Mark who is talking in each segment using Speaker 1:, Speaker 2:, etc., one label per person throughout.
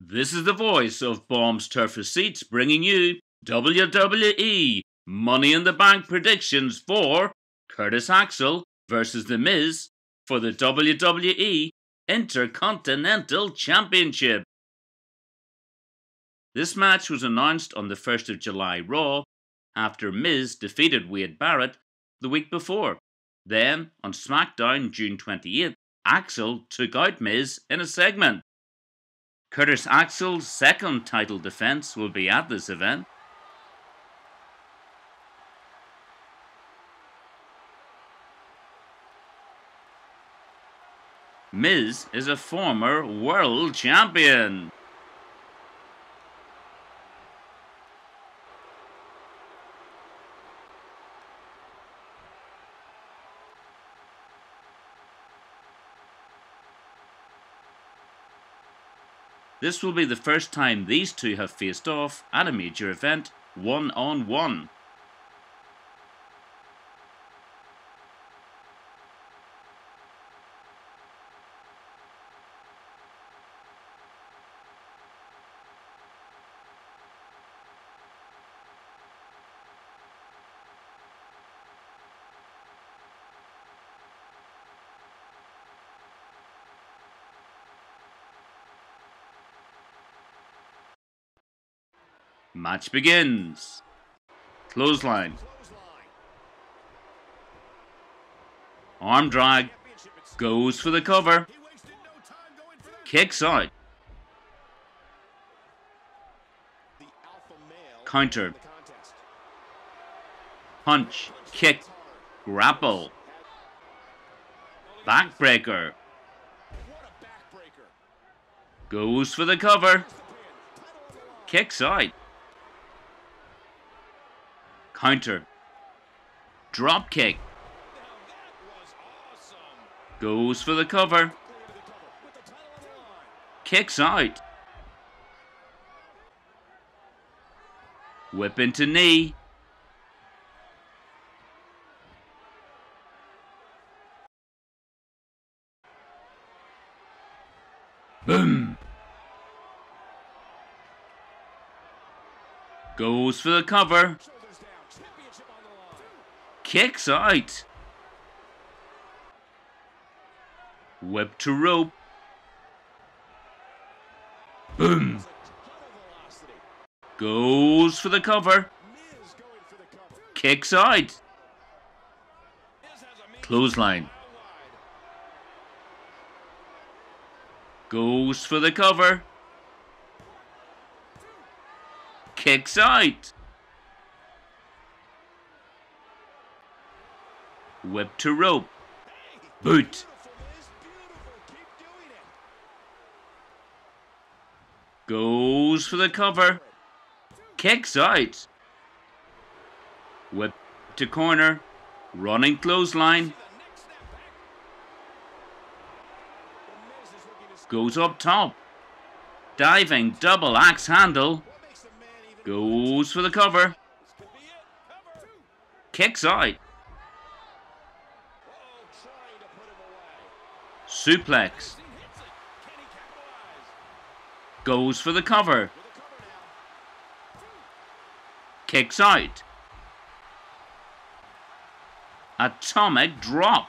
Speaker 1: This is the voice of Bombs Turf Receipts bringing you WWE Money in the Bank predictions for Curtis Axel versus The Miz for the WWE Intercontinental Championship. This match was announced on the 1st of July Raw after Miz defeated Wade Barrett the week before. Then, on SmackDown June 28th, Axel took out Miz in a segment. Curtis Axel's second title defense will be at this event. Miz is a former world champion. This will be the first time these two have faced off at a major event one on one. Match begins. Clothesline. Arm drag. Goes for the cover. Kicks out. Counter. Punch. Kick. Grapple. Backbreaker. Goes for the cover. Kicks out. Counter. Drop kick. Goes for the cover. Kicks out. Whip into knee. Boom. Goes for the cover. Kicks out. Whip to rope. Boom. Goes for the cover. Kicks out. Clothesline. Goes for the cover. Kicks out. Whip to rope. Boot. Goes for the cover. Kicks out. Whip to corner. Running clothesline. Goes up top. Diving double axe handle. Goes for the cover. Kicks out. Suplex. Goes for the cover. Kicks out. Atomic drop.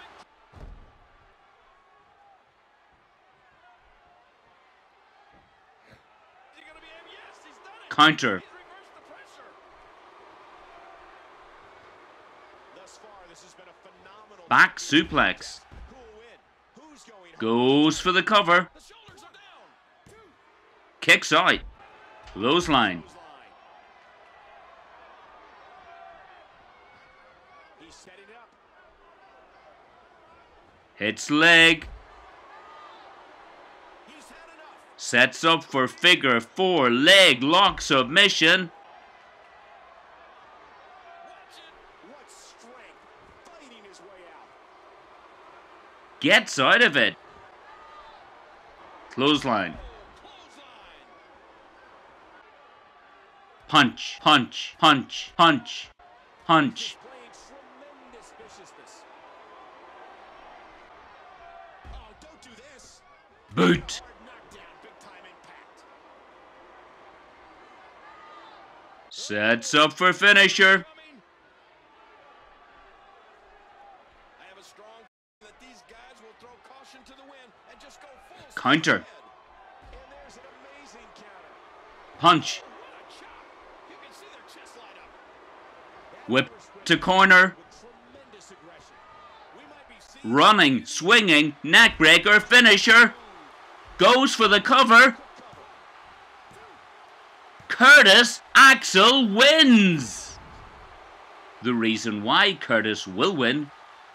Speaker 1: Counter. Back suplex. Goes for the cover. Kicks out. Clothesline. Hits leg. Sets up for figure four leg lock submission. his way out. Gets out of it. Clothesline. Punch, punch, punch, punch, punch. Boot. Sets up for finisher. Counter. Punch. Whip to corner. Running, swinging, neckbreaker, finisher. Goes for the cover. Curtis Axel wins! The reason why Curtis will win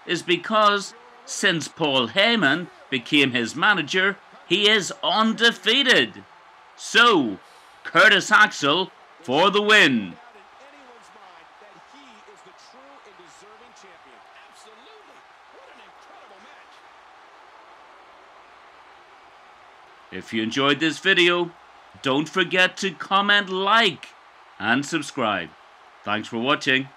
Speaker 1: is because since Paul Heyman became his manager, he is undefeated. So, Curtis Axel for the win. If you enjoyed this video, don't forget to comment, like, and subscribe. Thanks for watching.